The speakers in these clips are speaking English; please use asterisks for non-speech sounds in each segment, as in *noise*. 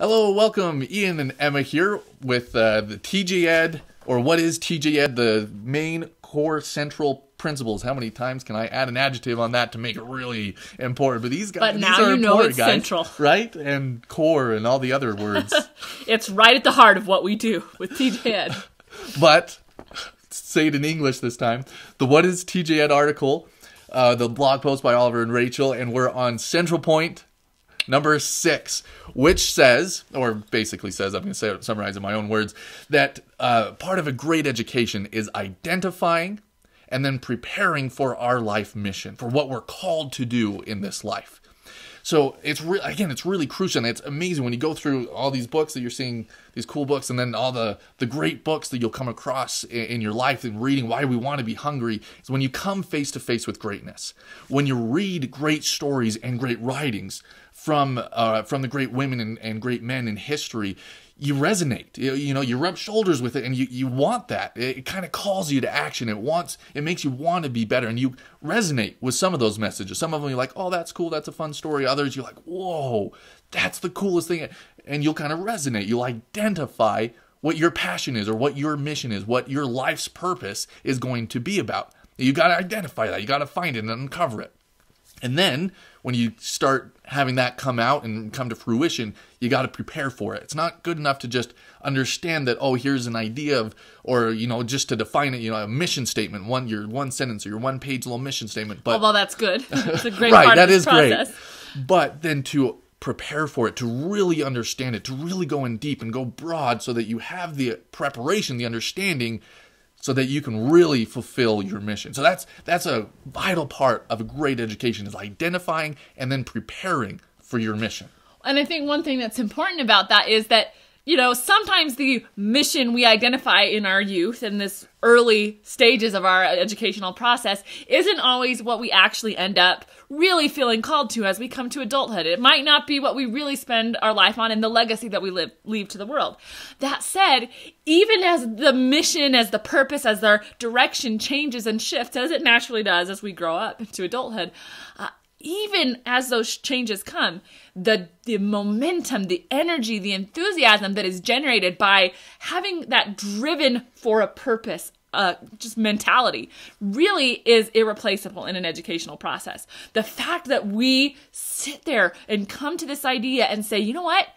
Hello, welcome. Ian and Emma here with uh, the TJ Ed, or what is TJ Ed, the main core central principles. How many times can I add an adjective on that to make it really important? But these guys, But these now are you know important, it's guys, central. *laughs* right? And core and all the other words. *laughs* It's right at the heart of what we do with TJ Ed. *laughs* but say it in English this time. The What is TJ Ed article, uh, the blog post by Oliver and Rachel, and we're on Central Point number six, which says, or basically says, I'm going to say summarize in my own words, that uh, part of a great education is identifying and then preparing for our life mission, for what we're called to do in this life. So it's re- again, it's really crucial, and it's amazing when you go through all these books that you're seeing, these cool books, and then all the the great books that you'll come across in, in your life and reading. Why we want to be hungry is when you come face to face with greatness, when you read great stories and great writings from uh, from the great women and, and great men in history. You resonate, you, you know, you rub shoulders with it, and you, you want that. It, it kind of calls you to action. It wants, it makes you want to be better, and you resonate with some of those messages. Some of them you're like, oh, that's cool, that's a fun story. Others you're like, whoa, that's the coolest thing, and you'll kind of resonate. You'll identify what your passion is, or what your mission is, what your life's purpose is going to be about. You got to identify that. You got to find it and uncover it. And then when you start having that come out and come to fruition, you got to prepare for it. It's not good enough to just understand that oh, here's an idea of or you know just to define it, you know, a mission statement, one your one sentence or your one page little mission statement. But Although that's good. *laughs* It's a great right, that is great. But then to prepare for it, to really understand it, to really go in deep and go broad so that you have the preparation, the understanding so that you can really fulfill your mission. So that's that's a vital part of a great education is identifying and then preparing for your mission. And I think one thing that's important about that is that, you know, sometimes the mission we identify in our youth in this early stages of our educational process isn't always what we actually end up really feeling called to as we come to adulthood. It might not be what we really spend our life on and the legacy that we live leave to the world. That said, even as the mission, as the purpose, as our direction changes and shifts, as it naturally does as we grow up into adulthood, uh, even as those changes come, the the momentum, the energy, the enthusiasm that is generated by having that driven for a purpose, uh, just mentality, really is irreplaceable in an educational process. The fact that we sit there and come to this idea and say, you know what?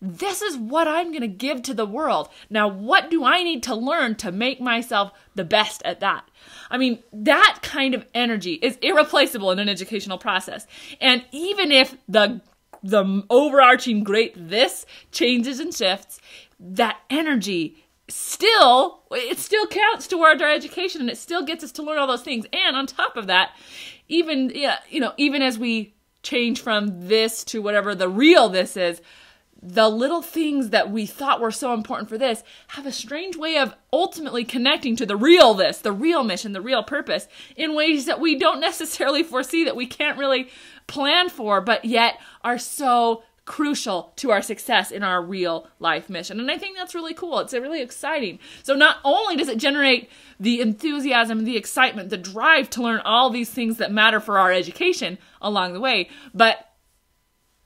This is what I'm going to give to the world. Now, what do I need to learn to make myself the best at that? I mean, that kind of energy is irreplaceable in an educational process. And even if the the overarching great this changes and shifts, that energy still it still counts towards our education and it still gets us to learn all those things. And on top of that, even yeah, you know, even as we change from this to whatever the real this is, the little things that we thought were so important for this have a strange way of ultimately connecting to the real this, the real mission, the real purpose in ways that we don't necessarily foresee that we can't really plan for, but yet are so crucial to our success in our real life mission. And I think that's really cool. It's really exciting. So not only does it generate the enthusiasm, the excitement, the drive to learn all these things that matter for our education along the way, but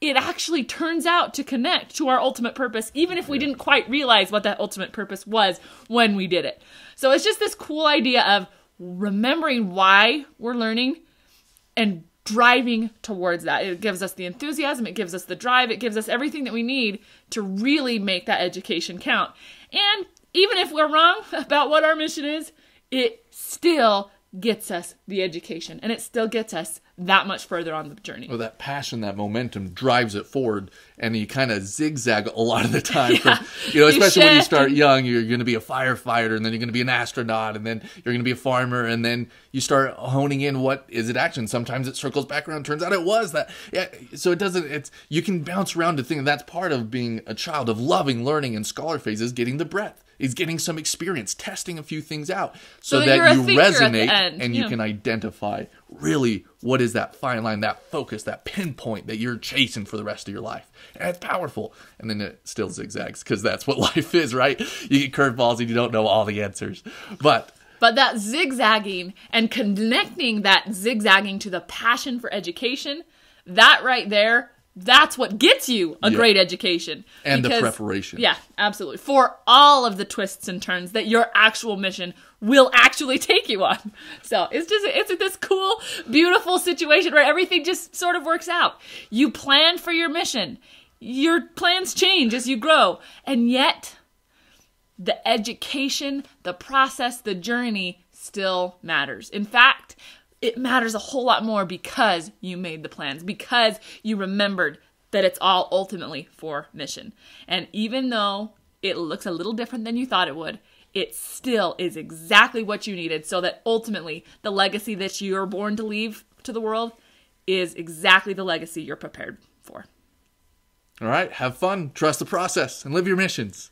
it actually turns out to connect to our ultimate purpose, even if we didn't quite realize what that ultimate purpose was when we did it. So it's just this cool idea of remembering why we're learning and driving towards that. It gives us the enthusiasm, it gives us the drive, it gives us everything that we need to really make that education count. And even if we're wrong *laughs* about what our mission is, it still gets us the education and it still gets us that much further on the journey. Well, that passion, that momentum drives it forward, and you kind of zigzag a lot of the *laughs* time. Yeah. From, you know, You especially when you start young, you're going to be a firefighter, and then you're going to be an astronaut, and then you're going to be a farmer, and then you start honing in what is it action. Sometimes it circles back around. Turns out it was that. Yeah. So it doesn't. It's you can bounce around to think that's part of being a child of loving, learning, and scholar phases, getting the breadth. Is getting some experience, testing a few things out, so, So that you're a that you thinker at the resonate and you can identify really what is that fine line, that focus, that pinpoint that you're chasing for the rest of your life. And it's powerful. And then it still zigzags because that's what *laughs* life is, right? You get curveballs and you don't know all the answers. But But that zigzagging and connecting that zigzagging to the passion for education, that right there that's what gets you a Yeah. great education. And the preparation. Yeah, absolutely. For all of the twists and turns that your actual mission will actually *laughs* take you on. So it's just, it's this cool, beautiful situation where everything just sort of works out. You plan for your mission. Your plans change as you grow. And yet, the education, the process, the journey still matters. In fact, it matters a whole lot more because you made the plans, because you remembered that it's all ultimately for mission. And even though it looks a little different than you thought it would, it still is exactly what you needed so that ultimately the legacy that you're born to leave to the world is exactly the legacy you're prepared for. All right, have fun, trust the process, and live your missions.